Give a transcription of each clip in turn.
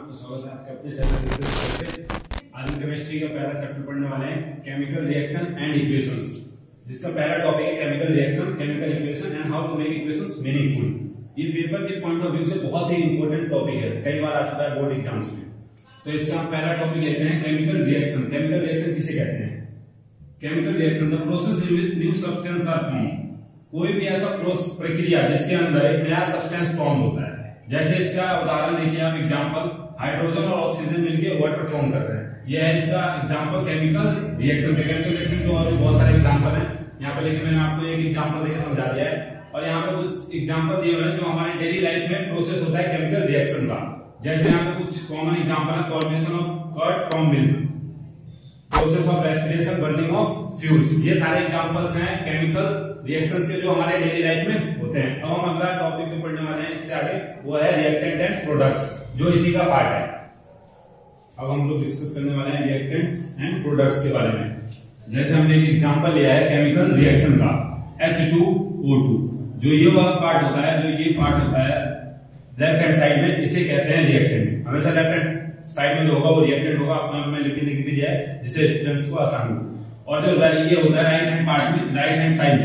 आपका स्वागत आपके चैनल आज केमिस्ट्री का पहला चैप्टर पढ़ने वाले हैं केमिकल रिएक्शन एंड इक्वेशंस जिसका पहला टॉपिक है chemical reaction chemical equation and how to make equations meaningful ये पेपर के पॉइंट ऑफ़ व्यू से बहुत ही इंपॉर्टेंट टॉपिक है। कई बार आ चुका है बोर्ड एग्ज़ाम्स में। तो इसका पहला टॉपिक लेते हैं केमिकल रिएक्शन केमिकल रिएक्शन किसे कहते हैं? Chemical reaction the process new substance are form कोई भी ऐसा प्रक्रिया जिसके अंदर एक नया सब्सटेंस फॉर्म होता है। जैसे इसका उदाहरण देखिए आप एग्जांपल हाइड्रोजन और ऑक्सीजन मिलकर वाटर फॉर्म कर रहे हैं। यह है इसका example chemical reaction chemical reaction के और बहुत सारे एग्जांपल हैं। यहाँ पे लेकिन मैंने आपको एक एग्जांपल देकर समझा दिया है। और यहाँ पे कुछ एग्जांपल दिए हुए हैं जो हमारे डेली लाइफ में प्रोसेस होता है केमिकल रिएक्शन का। जैसे यहाँ पे कुछ कॉमन एग्जांपल है formation of curd from milk process of respiration burning of fuels ये सारे एग्जांपल्स हैं केमिकल रिएक्शंस के जो हमारे डेली लाइफ में होते हैं। अब हम अगला टॉपिक जो पढ़ने वाले हैं, इससे आगे वो है रिएक्टेंट एंड प्रोडक्ट्स जो इसी का पार्ट है। अब हम लोग डिस्कस करने वाले हैं रिएक्टेंट्स एंड प्रोडक्ट्स के बारे में। जैसे हमने एक एग्जांपल लिया है केमिकल रिएक्शन का H2O2 जो ये वाला पार्ट होता है, जो ये पार्ट होता है लेफ़्ट हैंड साइड में इसे कहते हैं रिएक्टेंट हमेशा लेफ़्ट हैंड साइड में जो होगा, वो रिएक्टेंट होगा। आपको में लिखने की भी है जिससे स्टूडेंट्स को आसान हो और जो ये होता है राइट हैंड पार्ट में राइट हैंड साइड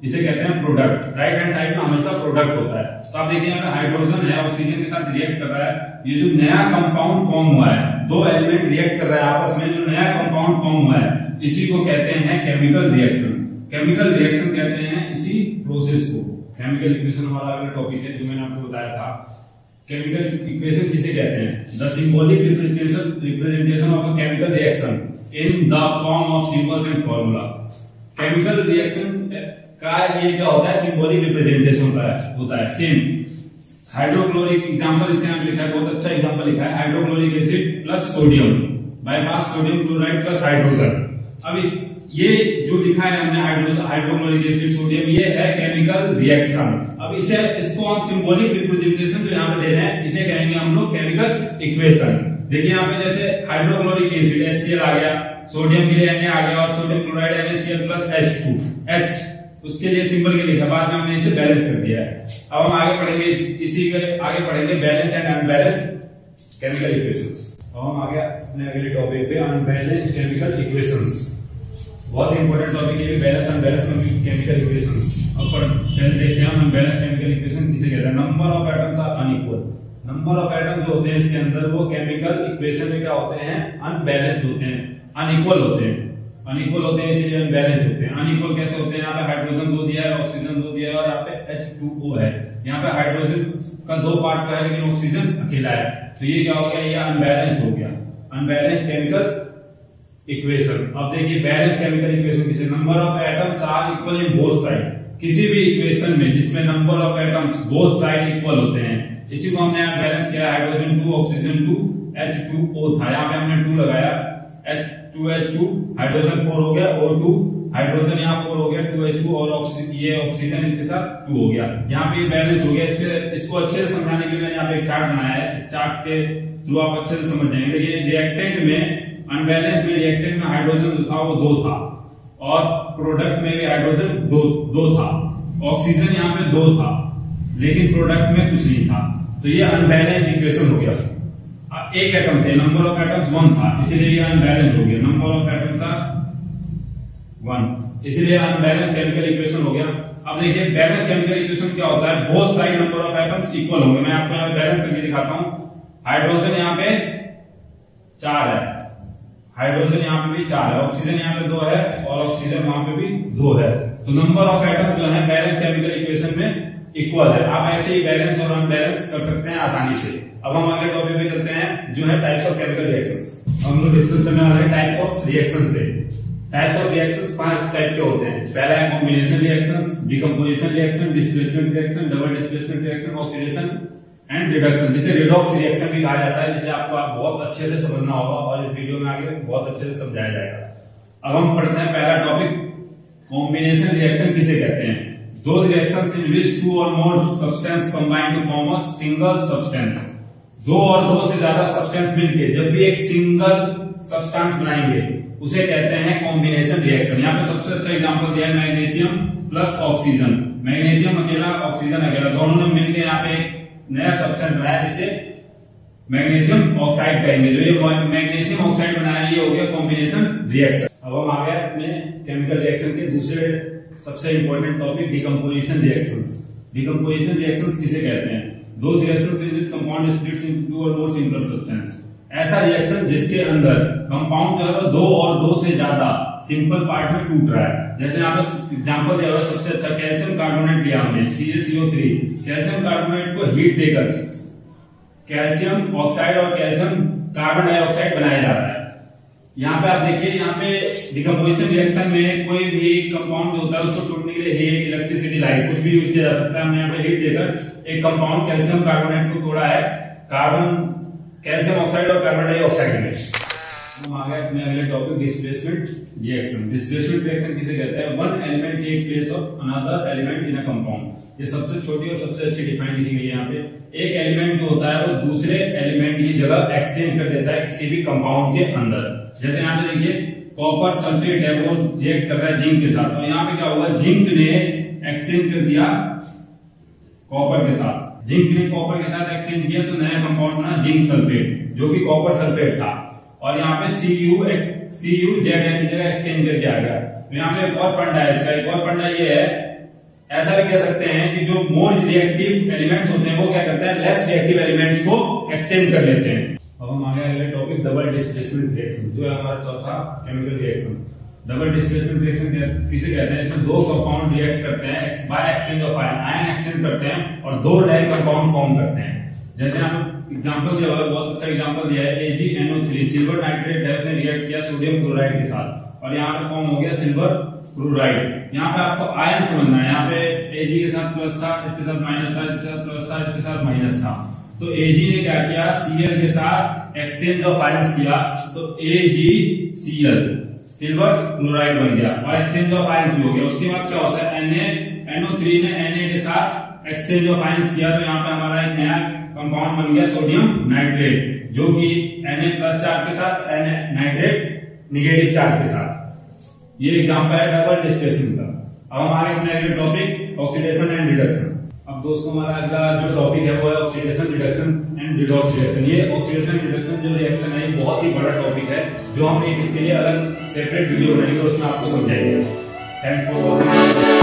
इसे कहते हैं प्रोडक्ट राइट हैंड साइड में हमेशा प्रोडक्ट होता है। तो आप देखिए अगर हाइड्रोजन है ऑक्सीजन के साथ रिएक्ट कर रहा है। ये जो नया कंपाउंड फॉर्म हुआ है, दो एलिमेंट रिएक्ट कर रहा है आपस में, जो नया कंपाउंड फॉर्म हुआ है, इसी को कहते हैं केमिकल रिएक्शन केमिकल रिएक्शन कहते हैं इसी प्रोसेस को। केमिकल इक्वेशन हमारा अगला टॉपिक है, जो मैंने आपको बताया था। केमिकल इक्वेशन किसे कहते हैं? The symbolic representation representation of a chemical reaction in the form of symbols and formula chemical reaction का ये क्या होता है? सिंबॉलिक रिप्रेजेंटेशन है होता है. सेम हाइड्रोक्लोरिक एग्जांपल इसके नाम लिखा है, बहुत अच्छा एग्जांपल लिखा है. हाइड्रोक्लोरिक एसिड प्लस सोडियम बाईपास सोडियम क्लोराइड प्लस हाइड्रोजन अब इस, ये जो लिखा है हमने हाइड्रोक्लोरिक एसिड सोडियम ये है केमिकल रिएक्शन अब इसे, इसको हम सिंबॉलिक रिप्रेजेंटेशन जो यहाँ पे दे रहे हैं, इसे कहेंगे हम लोग केमिकल इक्वेशन देखिए यहाँ पे जैसे हाइड्रोक्लोरिक एसिड एच आ गया. सोडियम के लिए Na आ गया और sodium chloride NaCl plus H2 H उसके लिए सिंबल के लिखा बाद में हमने इसे बैलेंस कर दिया है। अब हम आगे पढ़ेंगे इस, इसी के आगे पढ़ेंगे balance and unbalance chemical equations अब हम आगे अपने अगले टॉपिक पे अनबैलेंस्ड केमिकल इक्वेशंस बहुत इंपॉर्टेंट टॉपिक है बैलेंस अनबैलेंस केमिकल इक्वेशंस अब पहले देखते हैं अनबैलेंस केमिकल इक्वेशन किसे कहते हैं। Number of atoms are unequal number of atoms जो होते हैं इसके अंदर वो केमिकल इक्वेशन में क्या होते हैं? अनबैलेंस होते हैं। अनइक्वल होते हैं। अनइक्वल होते हैं, इसीलिए अनबैलेंस होते हैं। अनइक्वल कैसे होते हैं? यहाँ पे हाइड्रोजन दो दिया है ऑक्सीजन दो दिया है, और यहाँ पे H2O है। यहाँ पे हाइड्रोजन का दो पार्ट का है, लेकिन ऑक्सीजन अकेला है। तो ये क्या हो गया? ये अनबैलेंस हो गया। अनबैलेंस केमिकल इक्वेशन अब देखिए बैलेंस केमिकल इक्वेशन किसे? Number of atoms are equal in both side किसी भी इक्वेशन में, जिसमें number of atoms both side equal होते हैं, इसी को हमने यहाँ बैलेंस किया hydrogen two oxygen two H two O था। यहाँ पे हमने टू लगाया H two H two hydrogen four हो गया और टू हाइड्रोजन यहाँ फोर हो गया टू एच टू और ये ऑक्सीजन इसके साथ टू हो गया। यहाँ पे बैलेंस हो गया। इसके इसको अच्छे से समझाने के लिए यहाँ पे एक चार्ट बनाया है। इस चार्ट के थ्रू आप अच्छे से समझ जाएँगे। देखिए रिएक्टेंट में अनबैलेंस में रिएक्टेंट में हाइड्रोजन था वो दो था। और प्रोडक्ट में भी हाइड्रोजन दो दो था। ऑक्सीजन यहाँ पे दो था। लेकिन प्रोडक्ट में कुछ नहीं था। तो ये अनबैलेंस इक्वेशन हो गया। एक एटम थे नंबर ऑफ़ एटम्स वन था इसीलिए अनबैलेंस हो गया. Number of atoms are one इसलिए अनबैलेंस केमिकल इक्वेशन हो गया. अब देखिए बैलेंस केमिकल इक्वेशन क्या होता है? बहुत side number of atoms equal होंगे. मैं आपको यहाँ बैलेंस करके दिखाता हूँ. हाइड्रोजन यहाँ पे चार है. हाइड्रोजन यहाँ पे भी चार है. ऑक्सीजन यहाँ पे दो है और ऑक्सीजन वहाँ पे भी दो है. तो नंबर ऑफ़ एटम जो है बैलेंस केमिकल इक्वेशन में इक्वल है. आप ऐसे ही बैलेंस और अनबैलेंस कर सकते हैं आसानी से. अब हम आगे टॉपिक पे चलते हैं, जो है टाइप्स ऑफ़ केमिकल रिएक्शंस हम लोग डिस्कस करने वाले हैं टाइप्स ऑफ़ रिएक्शंस पे। टाइप्स ऑफ़ रिएक्शंस पाँच टाइप के होते हैं। पहला है combination reactions decomposition reaction displacement reaction double displacement reaction oxidation and reduction जिसे रिडॉक्स रिएक्शन भी कहा जाता है, जिसे आपको आप बहुत अच्छे से समझना होगा और इस वीडियो में आगे बहुत अच्छे से समझाया जाएगा। अब हम पढ़ते हैं पहला टॉपिक कॉम्बिनेशन रिएक्शन किसे कहते हैं? Those reactions in which two or more substance combine to form a single substance. दो और दो से ज़्यादा सब्सटेंस मिलके, जब भी एक सिंगल सब्सटेंस बनाएँगे, उसे कहते हैं कॉम्बिनेशन रिएक्शन यहाँ पे सबसे अच्छा एग्जांपल दिया है मैग्नीशियम प्लस ऑक्सीजन मैग्नीशियम अकेला ऑक्सीजन अकेला। दोनों ने मिलकर यहाँ पे नया सब्सटेंस बनाया, जिसे मैग्नीशियम ऑक्साइड कहेंगे। जो ये मैग्नीशियम ऑक्साइड बनाया है हो गया कॉम्बिनेशन रिएक्शन अब हम आ गए अपने केमिकल रिएक्शन के दूसरे सबसे important topic decomposition reaction decomposition reaction किसे कहते हैं? Those reactions in which compound splits into two or more simpler substance ऐसा रिएक्शन जिसके अंदर कंपाउंड जो है दो और दो से ज़्यादा सिंपल पार्ट में टूट रहा है। जैसे यहाँ पे एग्ज़ाम्पल दिया हुआ सबसे अच्छा कैल्शियम कार्बोनेट लिया हमने C S C O three calcium carbonate को हीट देकर कैल्शियम ऑक्साइड और कैल्शियम कार्बन डाइऑक्साइड बनाया जा रहा है। यहाँ पे आप देखिए, यहाँ पे डिकम्पोजिशन रिएक्शन में कोई भी कंपाउंड जो होता है, उसको टूटने के लिए हीट इलेक्ट्रिसिटी लाइट कुछ भी यूज़ किया जा सकता है। हमने यहाँ पे हीट देकर एक कंपाउंड कैल्शियम कार्बोनेट को तोड़ा है। कार्बन कैल्शियम ऑक्साइड और कार्बन डाइऑक्साइड में। हम आ गए अपने अगले topic displacement reaction displacement reaction किसे कहते हैं? One element take place of another element in a compound ये सबसे छोटी और सबसे अच्छी डिफाइन लिखी गई है यहाँ पे। एक एलिमेंट जो होता है, वो दूसरे एलिमेंट की जगह एक्सचेंज कर देता है किसी भी कंपाउंड के अंदर। जैसे यहाँ पे देखिए कॉपर सल्फेट है वो रिएक्ट कर रहा है जिंक के साथ। और यहाँ पे क्या हुआ? जिंक ने एक्सचेंज कर दिया कॉपर के साथ। जिंक ने कॉपर के साथ एक्सचेंज किया तो नया कंपाउंड बना जिंक सल्फेट जो कि कॉपर सल्फेट था। और यहाँ पे C U C U Z N की जगह एक्सचेंज करके आ गया। तो यहाँ पे एक और फंडा है इसका एक और फंडा ये है, ऐसा भी कह सकते हैं कि जो मोर रिएक्टिव एलिमेंट्स होते हैं, वो क्या करते हैं? लेस रिएक्टिव एलिमेंट्स को एक्सचेंज कर लेते हैं। अब हम आगे अगले टॉपिक डबल डिस्प्लेसमेंट रिएक्शन जो है हमारा चौथा chemical reaction double displacement reaction किसे कहते हैं? इसमें दो कंपाउंड रिएक्ट करते हैं by exchange of ion ion exchange करते हैं और दो नए कंपाउंड फॉर्म करते हैं. जैसे हम एग्जांपल दिया हुआ बहुत अच्छा एग्जांपल दिया है AgNO3 सिल्वर नाइट्रेट है उसने रिएक्ट किया सोडियम क्लोराइड के साथ. और यहाँ पे फॉर्म हो गया सिल्वर क्लोराइड यहाँ पे आपको आयन समझना है. यहाँ पे Ag के साथ प्लस था, इसके साथ माइनस था, इसके साथ प्लस था, इसके साथ माइनस था. तो Ag ने क्या किया? सीएल के साथ एक्सचेंज ऑफ़ आयंस किया। तो AgCl सिल्वर क्लोराइड बन गया और एक्सचेंज ऑफ़ आयंस भी हो गया। उसके बाद क्या होता है? Na NO3 ने Na के साथ एक्सचेंज ऑफ़ आयंस किया। तो यहाँ पे हमारा एक नया कंपाउंड बन गया सोडियम नाइट्रेट जो कि Na प्लस चार्ज के साथ, Na नाइट्रेट निगेटिव चार्ज के साथ। ये एग्जांपल है डबल डिस्प्लेसमेंट का। अब हम आगे अपने टॉपिक ऑक्सीडेशन एंड रिडक्शन अब दोस्तों हमारा अगला जो टॉपिक है, वो है ऑक्सीडेशन रिडक्शन एंड रिडॉक्स ये ऑक्सीडेशन रिडक्शन जो रिएक्शन है, ये बहुत ही बड़ा टॉपिक है, जो हम एक इसके लिए अलग सेपरेट वीडियो बनाएँगे और उसमें आपको समझाएँगे। Thanks for watching